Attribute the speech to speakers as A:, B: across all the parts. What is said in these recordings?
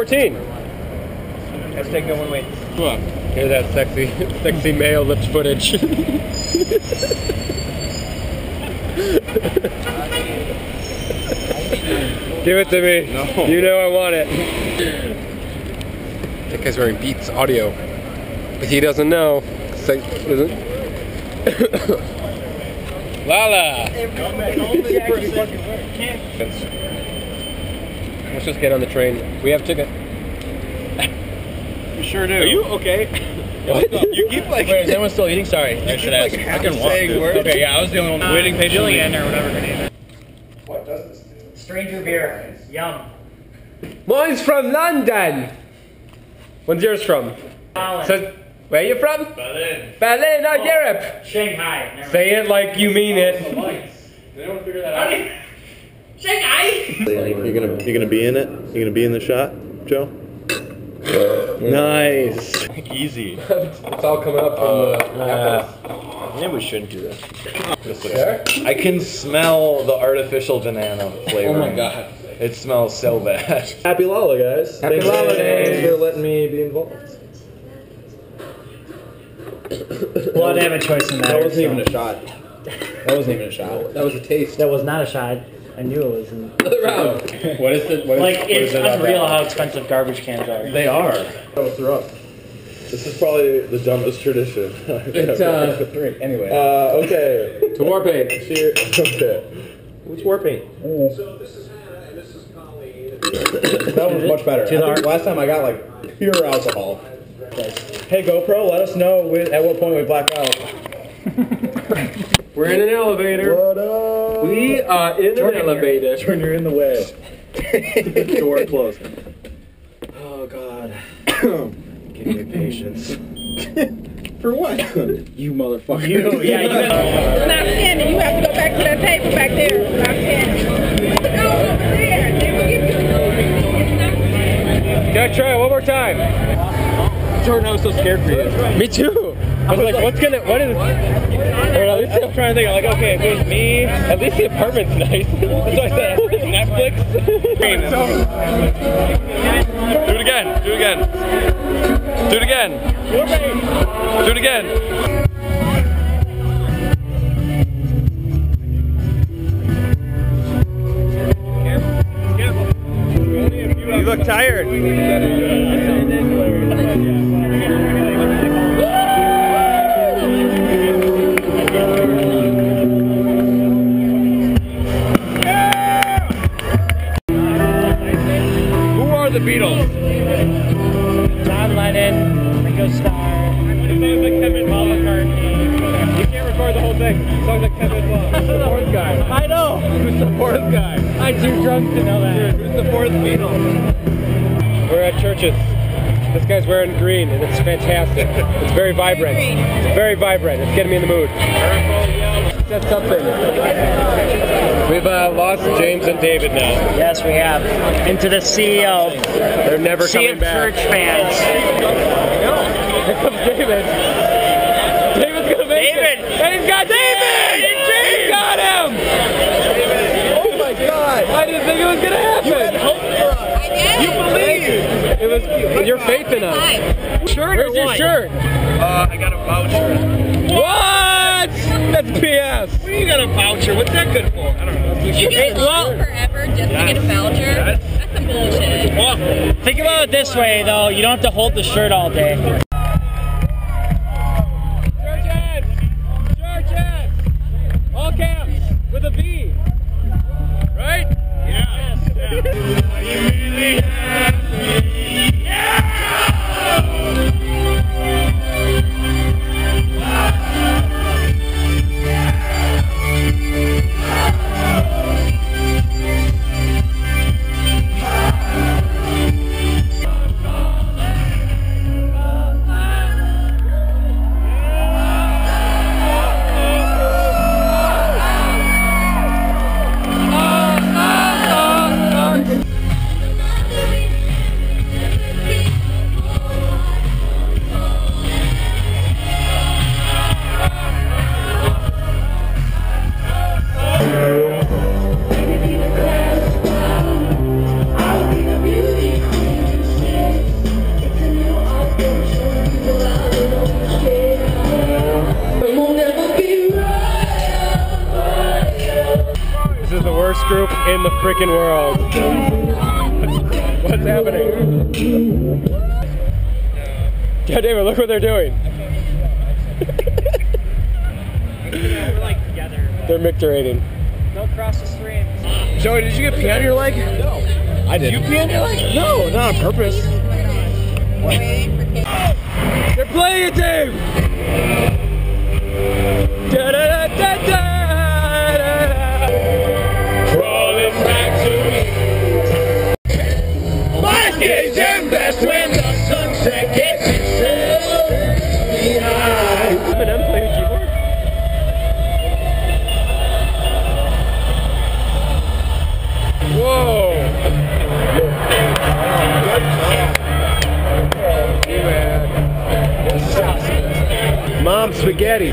A: 14. Let's take that one way. Come on.
B: Hear that sexy, sexy male lips footage. Give it to me.
A: No.
B: You know I want it. That guy's wearing Beats audio. But he doesn't know. Like, doesn't. Lala! Let's just get on the train. We have ticket.
A: You sure do. Are you okay?
B: What?
A: You keep like.
C: Wait, is anyone still eating? Sorry, I should ask.
A: like
C: I can walk.
A: words.
C: Okay, yeah, I was the only one waiting patiently.
D: Jillian or whatever her name is.
B: What does this do?
D: Stranger beer. Yum.
B: Mine's from London. Where's yours from?
D: Holland.
B: So, where are you from?
A: Berlin.
B: Berlin, oh, Europe.
D: Shanghai. Never
B: Say it like you mean it.
A: Oh, they don't figure that out.
D: Mind. Shanghai.
E: You're gonna you're gonna be in it. You're gonna be in the shot, Joe. Nice.
A: Easy.
B: It's all coming up from the
E: Uh,
B: apples.
E: Maybe we shouldn't do this. This looks-
B: There?
E: I can smell the artificial banana flavor.
A: Oh my god.
E: It smells so bad.
F: Happy Lala, guys.
B: Happy
F: thanks,
B: Lala
F: Thanks
B: Day.
F: for letting me be involved.
D: Well, I didn't have a choice in that.
F: That wasn't even a shot. That wasn't even a shot.
B: That was a taste.
D: That was not a shot. I knew it was. In,
B: the round.
C: What is it? What is,
D: like
C: what
D: it's
C: is it about
D: unreal
C: that?
D: how expensive garbage cans are.
F: They are. That was rough.
E: This is probably the dumbest tradition.
B: It's, uh,
F: Three. Anyway.
E: Uh, okay.
B: To war paint.
E: Cheer- Okay.
F: What's war paint? that was much better. I think
D: art-
F: last time I got like pure alcohol. Hey GoPro, let us know when, at what point we black out.
B: We're in an elevator.
F: What up?
B: We are in an elevator.
F: Turn you're in the way. Door closed. Oh God. Give me patience. For what? you motherfucker.
D: You, yeah, you got,
G: Not standing. You have to go back to that table back there. Not standing. Go over there. They will give you.
B: Gotta try it one more time.
F: Jordan, I was so scared for you.
B: Me too. I was like, what's gonna, what is, or at least I'm trying to think, like, okay, if it was me, at least the apartment's nice. That's why I said Netflix.
A: Do it again. Do it again. Do it again. Do it again.
D: Ringo Starr, Paul McCartney.
B: You can't record the whole thing. Songs like Kevin Love. Who's the fourth guy?
D: I know.
B: Who's the fourth guy?
D: I'm too drunk to know that.
B: Who's the fourth Beatle? We're at Chvrches. This guy's wearing green, and it's fantastic. It's very vibrant. It's very vibrant. It's getting me in the mood. That's something. We've uh, lost James and David now.
D: Yes, we have. Into the sea of
B: They're never
D: sea
B: coming
D: of
B: back.
D: Chvrches fans.
B: Here comes David. David's gonna make
D: David!
B: it. And he's got David! He got him! Oh my god! I didn't think it was gonna happen. You had hope for us.
G: I did.
B: You believe? It was your faith in us.
D: Shirt
B: Where's your
D: what?
B: shirt?
A: Uh, I got a voucher.
B: What? That's BS.
A: You got a voucher. What's that good for? I don't know.
G: You get lost forever just to get a voucher. That's some bullshit.
D: Think about it this way, though. You don't have to hold the shirt all day.
B: Freaking world. What's happening? Yeah, David, look what they're doing.
D: We're like together.
B: They're micturating.
D: Don't cross the stream.
B: Joey, did you get pee on your leg? No. I did. You pee on your leg? No, not on purpose. They're playing it, Dave! Da, da, da, da, da, spaghetti.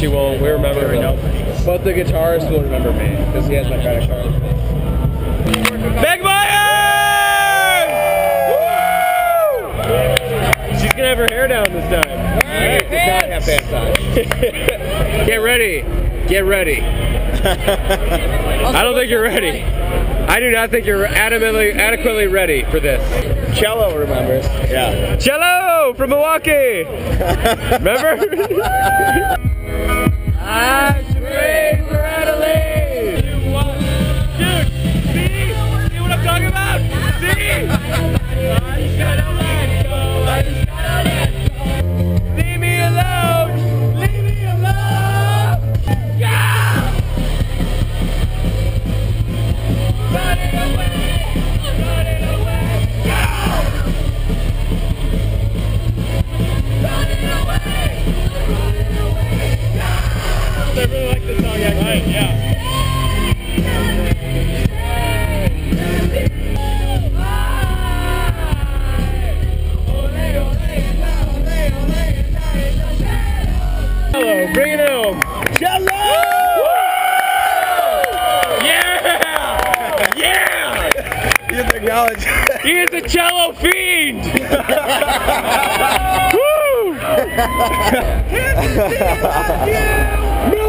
B: She won't. We remember her.
F: But the guitarist will remember me because he has my credit card.
B: Woo! She's gonna have her hair down this time.
F: Does not have pants on.
B: Get ready. Get ready. I don't think you're ready. I do not think you're adequately, adequately ready for this.
F: Cello remembers. Yeah.
B: Cello from Milwaukee. Remember? I should rain for Adelaide. You want, dude? See? See what I'm talking about? See? Really like this song, actually. yeah. Hello, bring it home. Jello! Yeah! Yeah!
F: You have to acknowledge.
B: He is a cello fiend! Woo!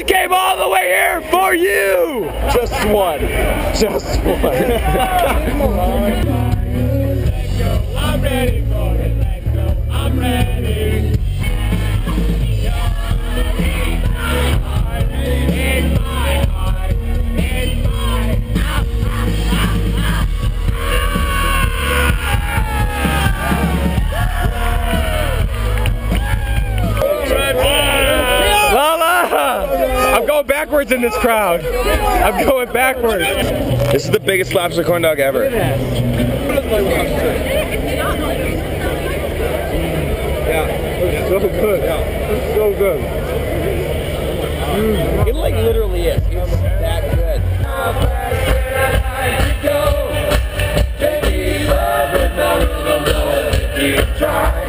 B: Hartford, came all the way here for you!
F: Just one. Just one.
B: backwards in this crowd. I'm going backwards.
F: This is the biggest lobster corn dog ever.
B: Yeah, so good. Yeah, so good.
F: It like literally is. It's that good.
H: So,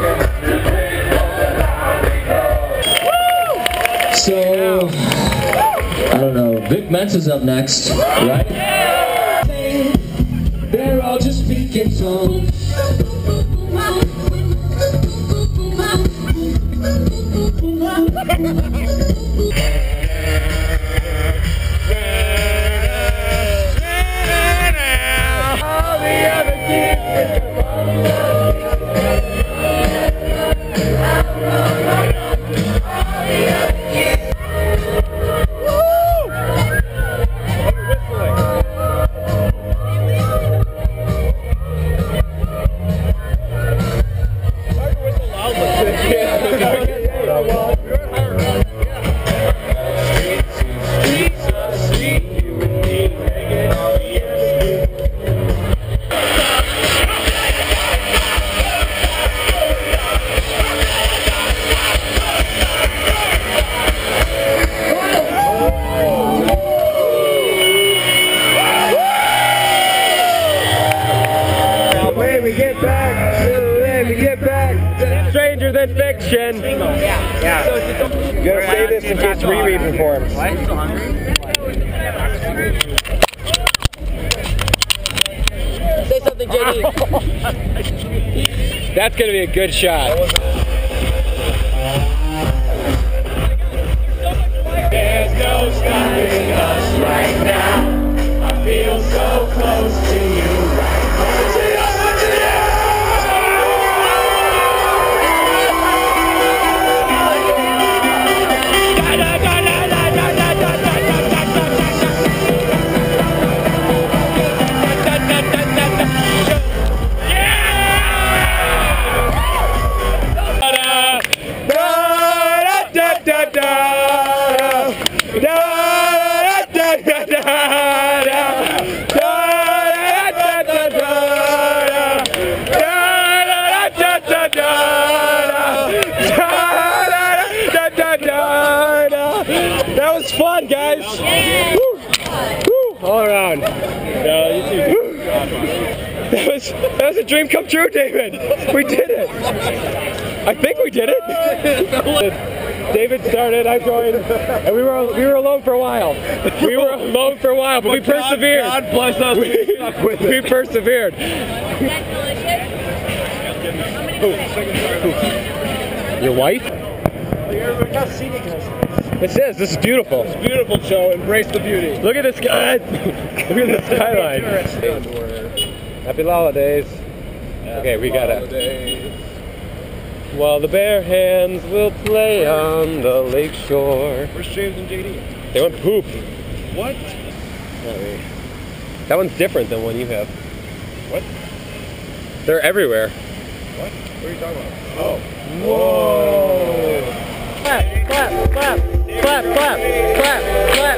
H: Mentz is up next, right? They're all just speaking tongues.
B: That's gonna be a good shot. That was that was a dream come true, David. We did it. I think we did it. David started, I joined, and we were we were alone for a while. We were alone for a while, but we persevered.
A: God bless us.
B: We, we persevered. Your wife? This is. This is beautiful.
A: It's beautiful Joe. Embrace the beauty.
B: Look at this guy. Look at the skyline. Happy holidays. Okay, we gotta. While the Bear Hands will play on the lake shore.
A: Where's James and JD?
B: They went poop.
A: What?
B: That one's different than one you have.
A: What?
B: They're everywhere.
A: What? What are you talking about? Oh.
B: Whoa! Clap, clap, clap, clap, clap, clap, clap.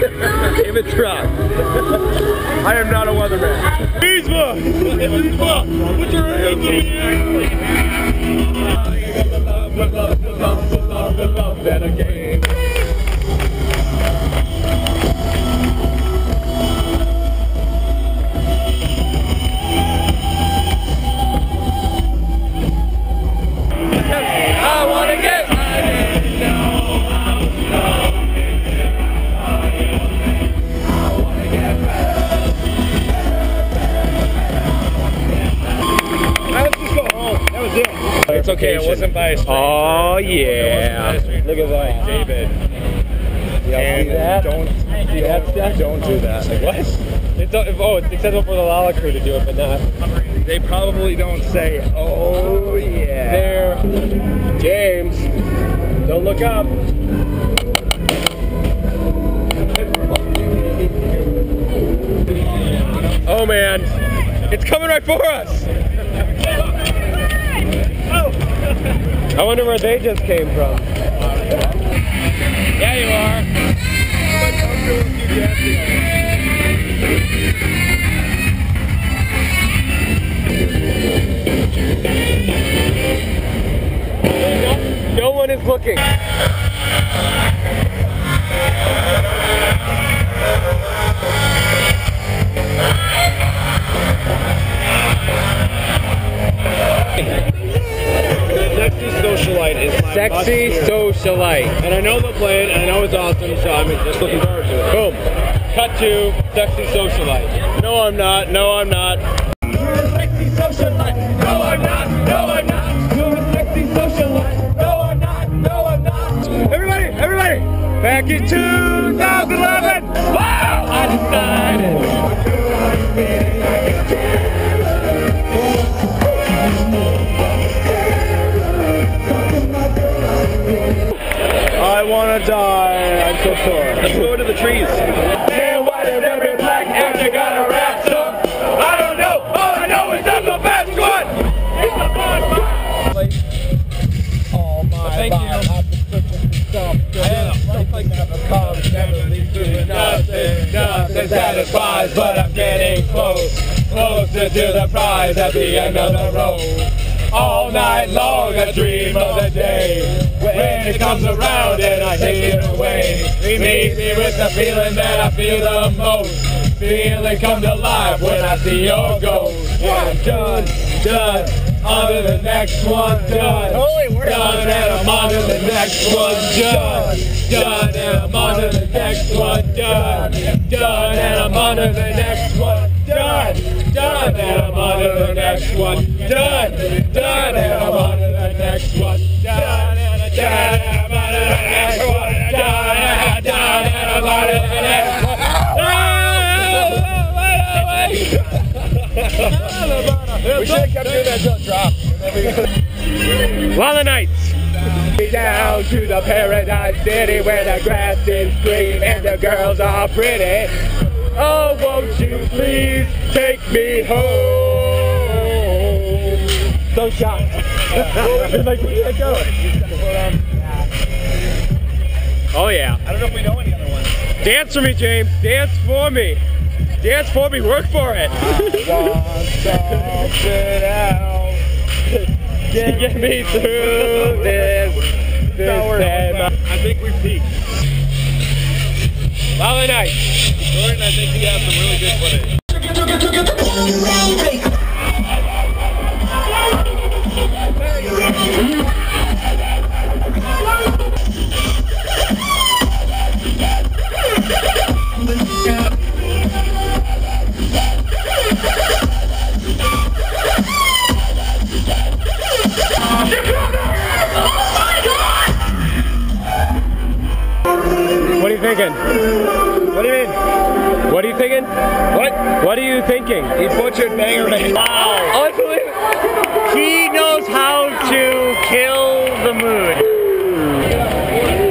B: David Rock. I am not a weatherman. Yzma! Yzma! Put your hands in the air!
A: Okay. It wasn't by a stranger.
B: Oh yeah. Look at that.
A: David.
B: Yeah, see that?
A: Don't.
B: See that?
A: Don't do that.
B: What? It's, oh, it's acceptable for the Lala crew to do it, but not
A: They probably don't say, oh yeah.
B: there. James, don't look up. Oh man, it's coming right for us. I wonder where they just came from.
C: Yeah, you are.
B: No one is looking.
F: Sexy socialite. And I know they'll play it, and I know it's awesome, so I'm just looking forward to it. Boom. Cut to Sexy Socialite. No, I'm not. No, I'm not. Let's go to the trees.
B: Man, why did every black actor got a rap song? I don't know. All I know is I'm the best one. It's a bad! Oh my god, the fun.
F: Thank you.
B: Nothing, nothing satisfies, but I'm getting close, closer to the prize at the end of the road. All night long I dream of the day when it comes around and I take it away. Meet me with the feeling that I feel the most. Feeling come to life when I see your ghost. I'm done, done, on to the next one, done. Done and I'm on to the next one, done. Done and I'm on to the next one, done. Done and I'm on to the next one. Done and I'm on to the next one, done. Done and I'm on to the next one, done. Done and I'm on to the next one, done. Done and I'm on to the next one. We should have kept doing that until it dropped. Lala Nights. Down to the paradise city where the grass is green and the girls are pretty. Oh, won't you please take me home? So shocked. like, we can't go. Oh yeah.
F: I don't know if we know any other ones.
B: Dance for me, James. Dance for me. Dance for me. Work for it. Get, get me through this. this.
F: I think we've peaked.
B: Lala night.
F: Jordan, I think we have some really good footage.
B: What are you thinking? Thinking? He butchered Banger Man. Wow. Unbelievable. He knows how to kill the mood.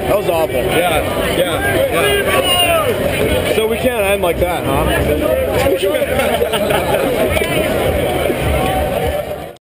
F: That was awful. Yeah, yeah, yeah. So we can't end like that, huh?